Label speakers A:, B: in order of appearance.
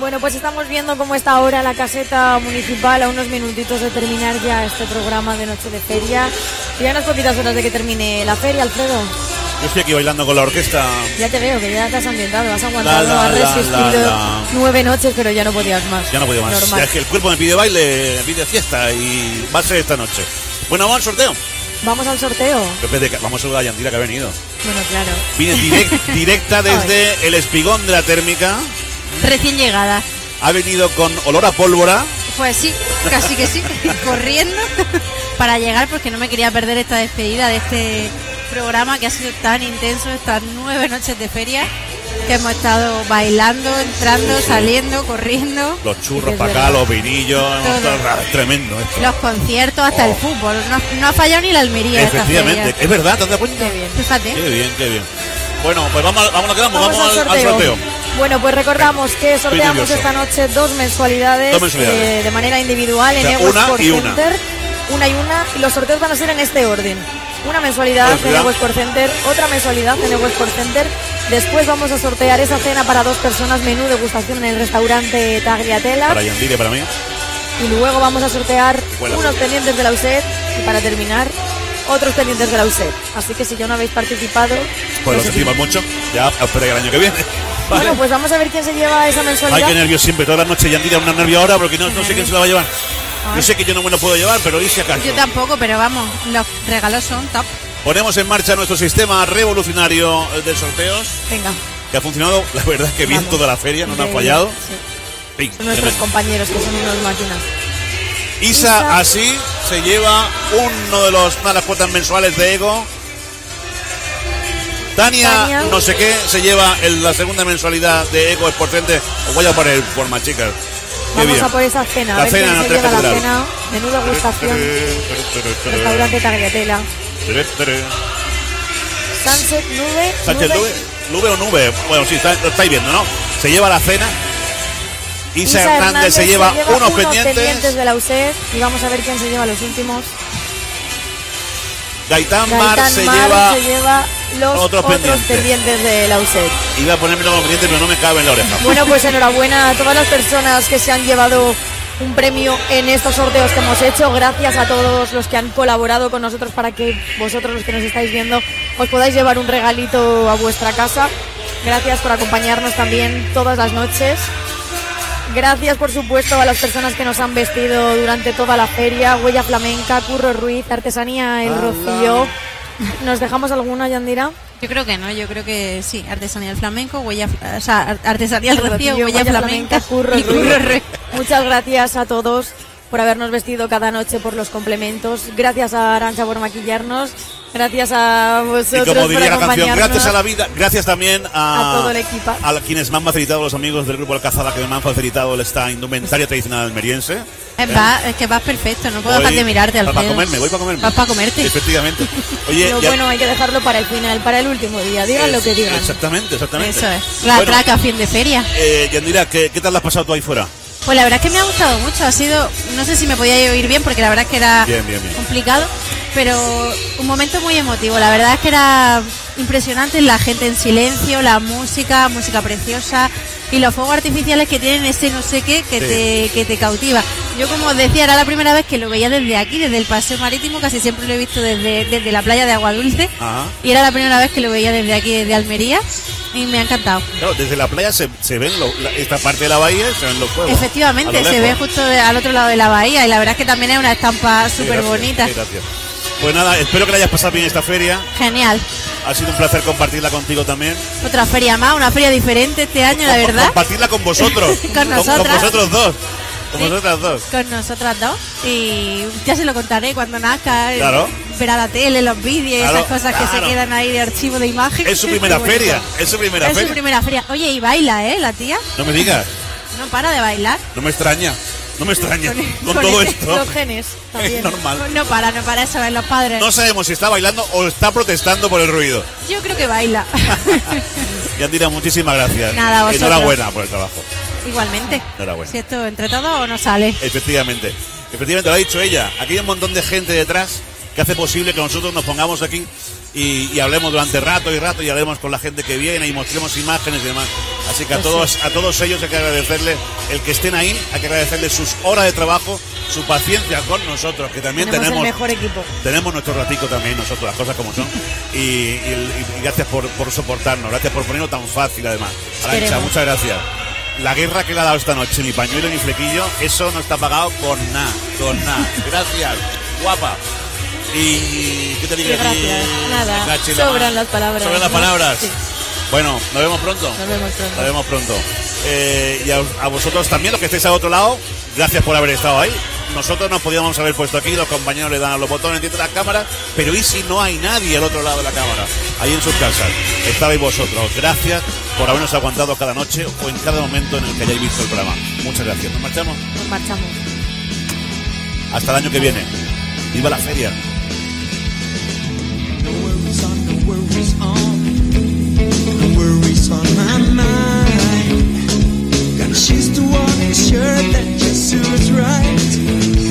A: Bueno, pues estamos viendo cómo está ahora la caseta municipal a unos minutitos de terminar ya este programa de Noche de Feria. Y ya unas poquitas horas de que termine la feria, Alfredo.
B: Yo estoy aquí bailando con la orquesta.
A: Ya te veo, que ya te has ambientado, has aguantado,
B: La, la,
A: has resistido
B: la,
A: nueve noches, pero ya no podías más.
B: Ya no puedo más.
A: Normal.
B: Ya es que el cuerpo me pide baile, me pide fiesta y va a ser esta noche. Bueno, vamos al sorteo.
A: Vamos al sorteo.
B: Vamos a saludar a Yandira que ha venido.
A: Bueno, claro.
B: Viene direct- directa desde el espigón de la térmica.
C: Recién llegada.
B: Ha venido con olor a pólvora.
C: Pues sí, casi que sí, corriendo para llegar porque no me quería perder esta despedida de este programa que ha sido tan intenso, estas nueve noches de feria que hemos estado bailando, entrando, saliendo, corriendo,
B: Los churros para acá, los vinillos. Tremendo esto.
C: los conciertos, hasta el fútbol. No, no ha fallado ni la Almería
B: Efectivamente. Es verdad, ¿te cuenta?
A: Qué bien.
C: Fíjate.
B: Qué bien, qué bien. Bueno, pues vamos, vamos, que vamos,
A: Vamos,
B: vamos
A: al,
B: al, al
A: sorteo. Bueno, pues recordamos que sorteamos esta noche dos mensualidades,
B: Dos mensualidades.
A: eh, de manera individual en
B: O sea,
A: Evo
B: una
A: Sport
B: y una.
A: Center. Una y una. Y los sorteos van a ser en este orden. Una mensualidad en
B: Mensualidad.
A: Evo Sport Center, otra mensualidad en Evo Sport Center. Después vamos a sortear esa cena para dos personas, menú degustación en el restaurante Tagliatella.
B: Para Yandira y para mí.
A: Y luego vamos a sortear unos pendientes de la USED. Y para terminar, otros pendientes de la USED. Así que si ya no habéis participado,
B: Pues
A: os
B: lo sentimos mucho. Ya que el año que viene. Vale.
A: Bueno, pues vamos a ver quién se lleva esa
B: Ay,
A: mensualidad.
B: qué nervios siempre. Todas las noches Yandira una nervio ahora porque no, no sé quién se la va a llevar. Yo sé que yo no me lo puedo llevar, pero dice acaso.
C: Yo tampoco, pero vamos, los regalos son top.
B: Ponemos en marcha nuestro sistema revolucionario de sorteos
A: Venga,
B: que ha funcionado, la verdad es que bien toda la feria, no nos ha fallado.
A: sí. Son nuestros compañeros que son unas máquinas.
B: Isa,
A: Isa.
B: así se lleva uno de los, una de las cuotas mensuales de Ego. Tania,
A: Tania.
B: no sé qué, se lleva el- la segunda mensualidad de Ego Sport Center. Os voy a poner por más chicas. Qué
A: Vamos
B: bien.
A: a por esa cena.
B: La
A: a ver
B: cena en
A: se lleva la cena. Menú degustación. Restaurante Tagliatella. Sunset Nube.
B: Sánchez
A: Nube.
B: Nube, o Nube. Bueno, sí, está- lo estáis viendo, ¿no? Se lleva la cena. Isa,
A: Isa
B: Hernández, se lleva, unos, pendientes.
A: de la USED. Y vamos a ver quién se lleva los últimos.
B: Gaitán Mar
A: Gaitán
B: se
A: Mar
B: lleva.
A: se lleva los
B: otros
A: otros,
B: pendientes.
A: pendientes de la USED.
B: Iba a ponerme los pendientes, pero no me cabe en la oreja.
A: Bueno, pues enhorabuena a todas las personas que se han llevado un premio en estos sorteos que hemos hecho. Gracias a todos los que han colaborado con nosotros para que vosotros, los que nos estáis viendo, os podáis llevar un regalito a vuestra casa. Gracias por acompañarnos también todas las noches. Gracias, por supuesto, a las personas que nos han vestido durante toda la feria. Huella Flamenca, Curro Ruiz, Artesanía El Rocío. ¿Nos dejamos alguna, Yandira?
C: Yo creo que no, yo creo que sí, artesanía del flamenco, huella, o sea, ar- artesanía del rocío, huella, flamenca,
A: Curro
C: y
A: Ruiz.
C: Curro Ruiz.
A: Muchas gracias a todos por habernos vestido cada noche por los complementos. Gracias a Arancha por maquillarnos. Gracias a
B: Y
A: vosotros
B: como
A: por
B: diría la canción,
A: acompañarnos.
B: gracias a la vida, gracias también a,
A: A todo el equipo.
B: a quienes me han facilitado los amigos del grupo Alcázar que me han facilitado esta indumentaria tradicional almeriense.
C: Es, va- es que vas perfecto, no puedo dejar de mirarte, Alfredo.
B: Para comerme, voy para comerme.
C: Vas para comerte.
B: Efectivamente. Oye,
A: Lo
B: ya-
A: bueno hay que dejarlo para el final, para el último día. Digan lo que digan.
B: Exactamente, exactamente.
C: Eso es. La
B: Bueno,
C: traca fin de feria.
B: eh, Yandira, ¿qué, ¿qué tal la has pasado tú ahí fuera?
C: Pues la verdad es que me ha gustado mucho. Ha sido, no sé si me podía oír bien porque la verdad es que era
B: Bien, bien, bien.
C: complicado, pero un momento muy emotivo. La verdad es que era impresionante la gente en silencio, la música, música preciosa y los fuegos artificiales que tienen ese no sé qué que,
B: Sí.
C: te, que te cautiva. Yo como decía, era la primera vez que lo veía desde aquí, desde el paseo marítimo, casi siempre lo he visto desde, desde la playa de Agua Dulce.
B: Ajá.
C: Y era la primera vez que lo veía desde aquí, desde Almería, y me ha encantado.
B: Claro, desde la playa se, se ven lo- la- esta parte de la bahía, se ven los fuegos.
C: Efectivamente,
B: lo
C: se ve justo de- al otro lado de la bahía y la verdad es que también es una estampa súper bonita.
B: sí. Pues nada, espero que la hayas pasado bien esta feria.
C: Genial.
B: Ha sido un placer compartirla contigo también.
C: Otra feria más, una feria diferente este año, la verdad.
B: Compartirla con vosotros.
C: Con nosotras.
B: vosotros dos. Con
C: Sí.
B: vosotras dos.
C: Con nosotras dos. Y ya se lo contaré cuando nazca. eh,
B: Claro.
C: Verá la tele, los vídeos
B: Claro,
C: esas cosas que se quedan ahí de archivo de imagen.
B: Es su primera feria. Es su primera
C: Es su
B: feria.
C: primera feria. Oye, y baila, ¿eh? La tía.
B: No me digas.
C: No para de bailar.
B: No me extraña. No me extraña. Con,
C: con
B: todo esto.
A: Los genes también.
B: Es normal.
C: No para, no para, eso ven los padres.
B: No sabemos si está bailando o está protestando por el ruido.
C: Yo creo que baila.
B: Yandira, muchísimas gracias.
C: Nada, vosotros.
B: Enhorabuena por el trabajo.
C: Igualmente.
B: Enhorabuena.
C: Si esto entre todos o no sale.
B: Efectivamente. Efectivamente, lo ha dicho ella. Aquí hay un montón de gente detrás que hace posible que nosotros nos pongamos aquí y, y hablemos durante rato y rato y hablemos con la gente que viene y mostremos imágenes y demás. Así que a todos, a todos ellos hay que agradecerle el que estén ahí, hay que agradecerle sus horas de trabajo, su paciencia con nosotros, que también
A: Tenemos,
B: tenemos,
A: el mejor equipo.
B: tenemos nuestro ratico también nosotros, las cosas como son. Y, y- y gracias por, por soportarnos, gracias por ponerlo tan fácil además. Arancha, muchas gracias. La guerra que le ha dado esta noche, mi pañuelo y mi flequillo, eso no está pagado con nada, con nada. Gracias, guapa. Y ¿qué te digo?
A: Gracias. Nada, sobran las palabras,
B: Sobran las palabras.
A: Sí.
B: Bueno, nos vemos pronto.
A: Nos vemos pronto.
B: Nos vemos pronto. Eh, y a, a vosotros también, los que estéis al otro lado, gracias por haber estado ahí. Nosotros nos podíamos haber puesto aquí, los compañeros le dan a los botones de la cámara, pero ¿y si no hay nadie al otro lado de la cámara? Ahí en sus casas. Estabais vosotros. Gracias por habernos aguantado cada noche o en cada momento en el que hayáis visto el programa. Muchas gracias. Nos marchamos.
A: Nos marchamos.
B: Hasta el año que viene. Viva la feria.
D: worries on my mind. Gotta to sure that Jesus is right.